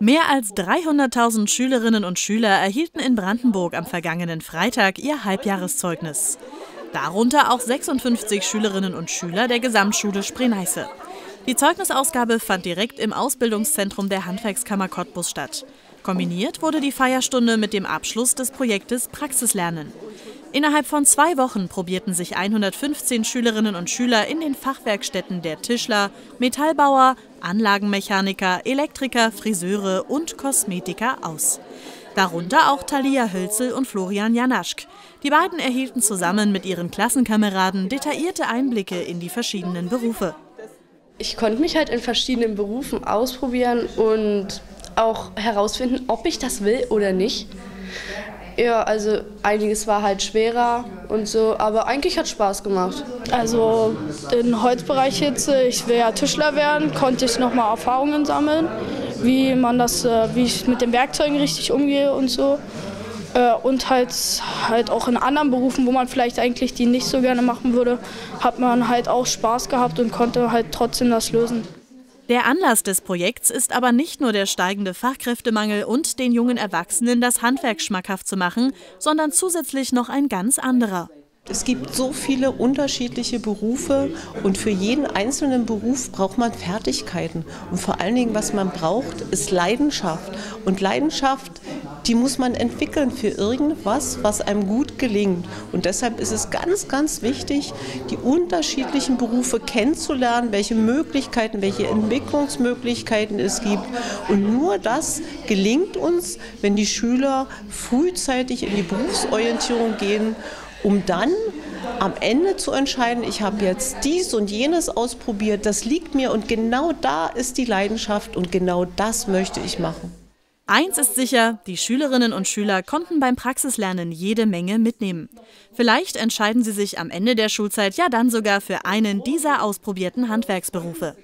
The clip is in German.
Mehr als 300.000 Schülerinnen und Schüler erhielten in Brandenburg am vergangenen Freitag ihr Halbjahreszeugnis. Darunter auch 56 Schülerinnen und Schüler der Gesamtschule Spree-Neiße. Die Zeugnisausgabe fand direkt im Ausbildungszentrum der Handwerkskammer Cottbus statt. Kombiniert wurde die Feierstunde mit dem Abschluss des Projektes Praxislernen. Innerhalb von zwei Wochen probierten sich 115 Schülerinnen und Schüler in den Fachwerkstätten der Tischler, Metallbauer, Anlagenmechaniker, Elektriker, Friseure und Kosmetiker aus. Darunter auch Thalia Hölzel und Florian Janaschk. Die beiden erhielten zusammen mit ihren Klassenkameraden detaillierte Einblicke in die verschiedenen Berufe. Ich konnte mich halt in verschiedenen Berufen ausprobieren und auch herausfinden, ob ich das will oder nicht. Ja, also einiges war halt schwerer und so, aber eigentlich hat Spaß gemacht. Also im Holzbereich jetzt, ich will ja Tischler werden, konnte ich nochmal Erfahrungen sammeln, wie man das, äh, wie ich mit den Werkzeugen richtig umgehe und so. Äh, und halt, halt auch in anderen Berufen, wo man vielleicht eigentlich die nicht so gerne machen würde, hat man halt auch Spaß gehabt und konnte halt trotzdem das lösen. Der Anlass des Projekts ist aber nicht nur der steigende Fachkräftemangel und den jungen Erwachsenen das Handwerk schmackhaft zu machen, sondern zusätzlich noch ein ganz anderer. Es gibt so viele unterschiedliche Berufe und für jeden einzelnen Beruf braucht man Fertigkeiten. Und vor allen Dingen, was man braucht, ist Leidenschaft. Und Leidenschaft, die muss man entwickeln für irgendwas, was einem gut gelingt. Und deshalb ist es ganz, ganz wichtig, die unterschiedlichen Berufe kennenzulernen, welche Möglichkeiten, welche Entwicklungsmöglichkeiten es gibt. Und nur das gelingt uns, wenn die Schüler frühzeitig in die Berufsorientierung gehen um dann am Ende zu entscheiden, ich habe jetzt dies und jenes ausprobiert, das liegt mir und genau da ist die Leidenschaft und genau das möchte ich machen. Eins ist sicher, die Schülerinnen und Schüler konnten beim Praxislernen jede Menge mitnehmen. Vielleicht entscheiden sie sich am Ende der Schulzeit ja dann sogar für einen dieser ausprobierten Handwerksberufe.